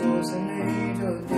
was Susan Angel.